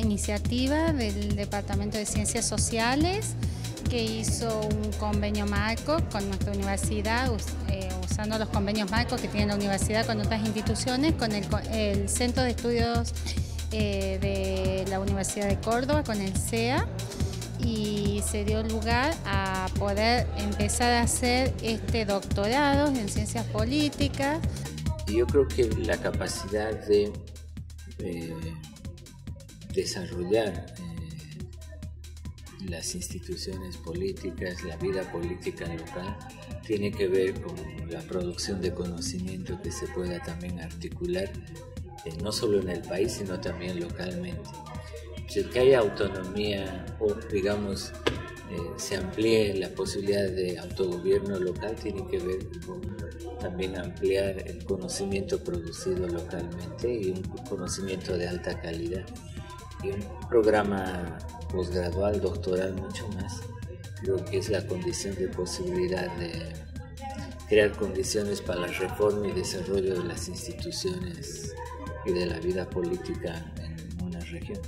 iniciativa del Departamento de Ciencias Sociales que hizo un convenio marco con nuestra universidad, eh, usando los convenios marcos que tiene la universidad con otras instituciones, con el, Centro de Estudios eh, de la Universidad de Córdoba, con el CEA, y se dio lugar a poder empezar a hacer este doctorado en ciencias políticas. Yo creo que la capacidad de eh, desarrollar las instituciones políticas, la vida política local, tiene que ver con la producción de conocimiento que se pueda también articular, eh, no solo en el país, sino también localmente. que haya autonomía o, digamos, eh, se amplíe la posibilidad de autogobierno local, tiene que ver con también ampliar el conocimiento producido localmente y un conocimiento de alta calidad. Y un programa posgradual, doctoral, mucho más. Creo que es la condición de posibilidad de crear condiciones para la reforma y desarrollo de las instituciones y de la vida política en una región.